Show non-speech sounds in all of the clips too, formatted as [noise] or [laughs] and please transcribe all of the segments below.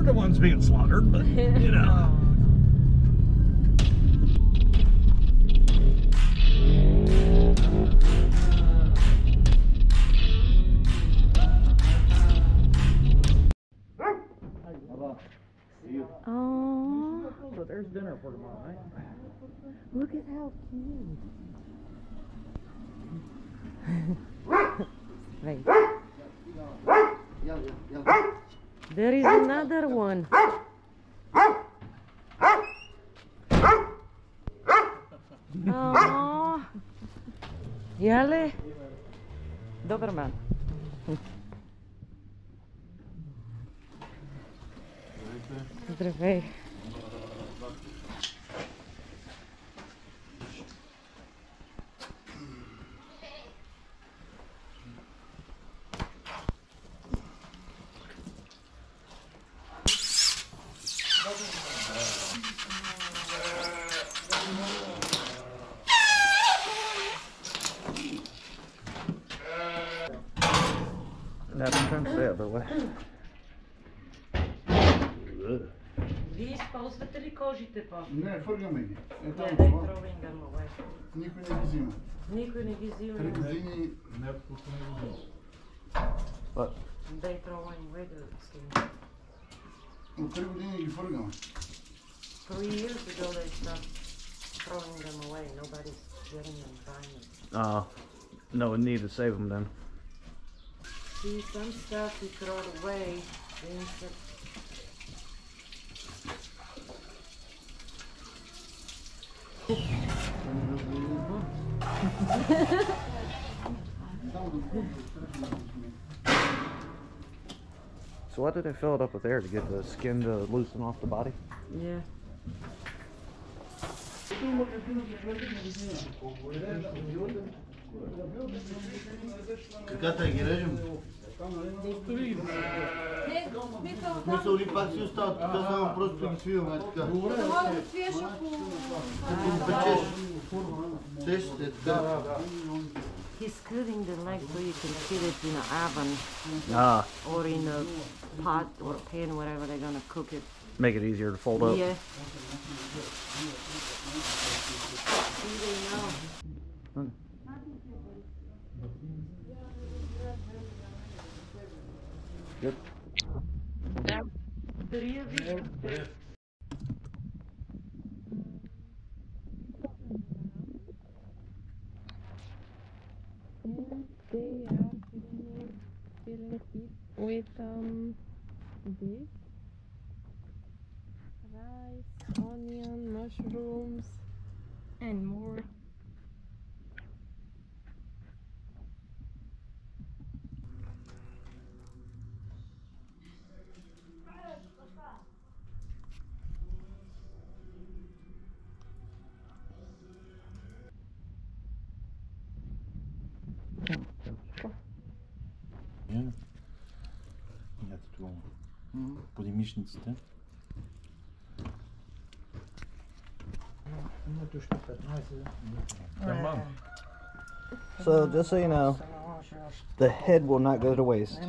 really know we're the ones being slaughtered, but [laughs] you know. Oh, So there's dinner for tomorrow night. look at how cute. [laughs] Wait. There is another one. Oh. Jale. Doberman. [laughs] Здравей. Вие използвате ли кожите по? Не, фъргаме ги. Е, Yeah, там they това. throwing them away. Никой не ги взима. Никой не ги взима. Три години But They throwing away the skin. от три години ги фъргаме. Three years ago they stopped throwing them away. Nobody's getting them, buying them. uh, no need to save them then. See, some stuff you throw it away, the insect so why did they fill it up with air to get the skin to loosen off the body? Yeah. Мисъл ли пак си остават така, само просто ги свиваме така. Като го печеш. Чеш се така. He's cutting the leg so you can fit it in an oven Ah, or in a pot or pan, whatever they're gonna cook it. make it easier to fold up. Yeah. See, they know. They are filling, filling it with um, this rice, onion, mushrooms, and more Ето това. Подимишниците. So just so you know, the head will not go to waste.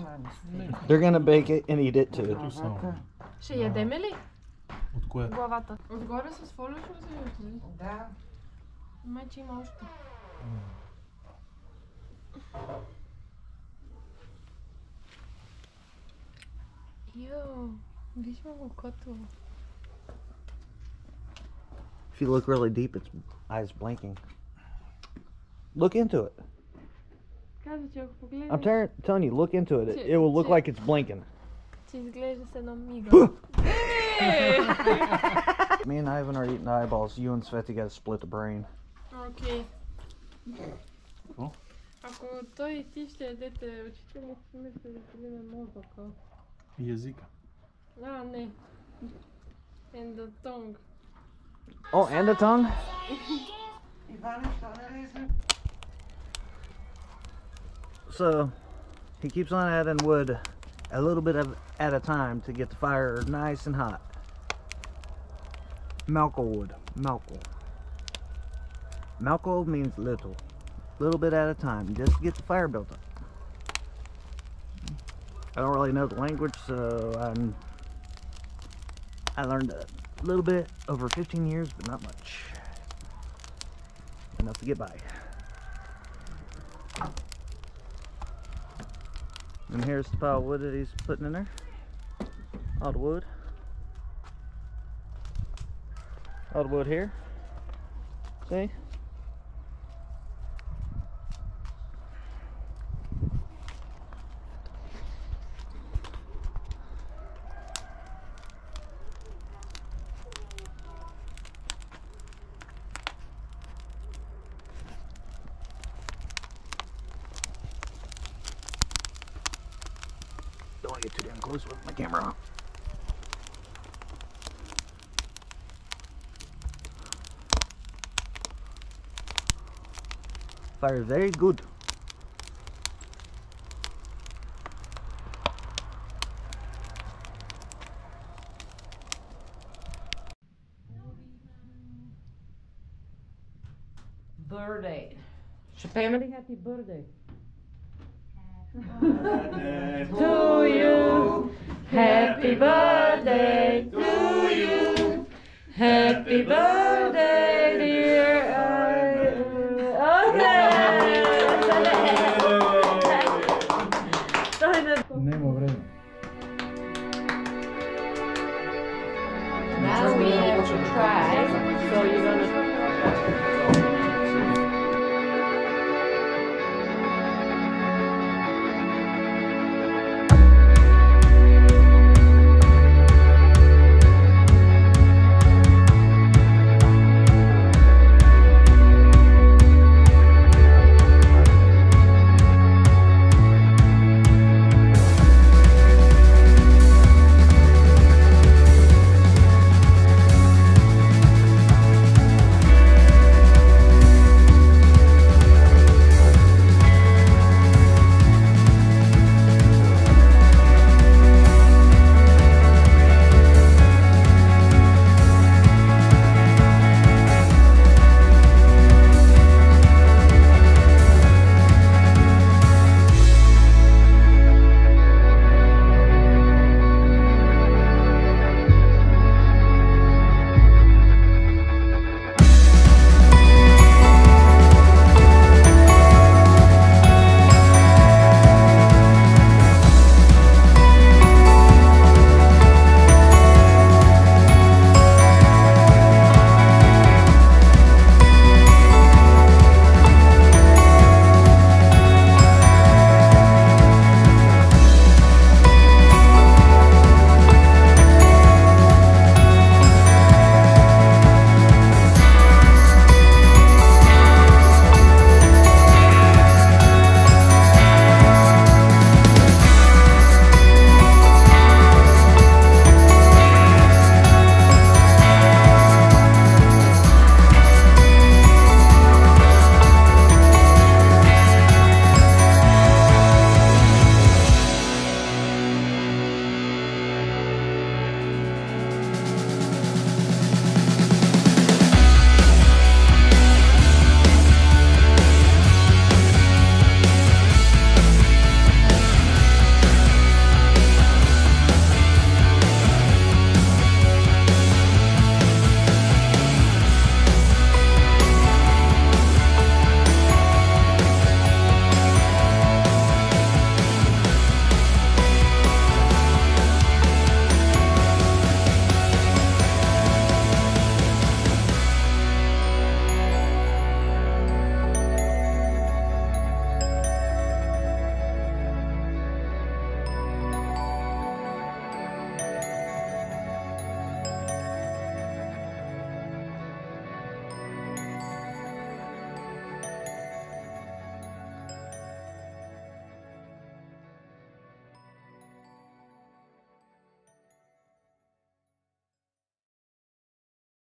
They're gonna bake it and eat it too. Ще ядеме ли От кое? главата? Отгоре с фолио ще го сложиш, нали? Да. Май, че има още. Йо, виж му окото. If you look really deep, its eyes blinking. Look into it. Каза, че ако погледнеш, I'm ter- telling you, look into it. It, Shit, it will look shit. like it's blinking. че изглежда с едно мига. Me and Ivan are eating the eyeballs. You and Sveti got to split the brain. Окей. Какво? Ако той и ти ще ядете очите му, ще мисля да делиме мозъка. И езика. А, не. And the tongue. Oh, and a tongue? So, he keeps on adding wood a little bit of at a time to get the fire nice and hot. Malco wood. Malco. Malco means little. Little bit at a time, just to get the fire built up. I don't really know the language, so I'm I learned a little bit over 15 years, but not much. Enough to get by. And here's the pile of wood that he's putting in there. All the wood. All the wood here. See? Don't want to get too damn close with my camera on. Fire very good. Birthday. Family, happy birthday. To you. Happy birthday to you. Happy birthday, dear. To try, so you don't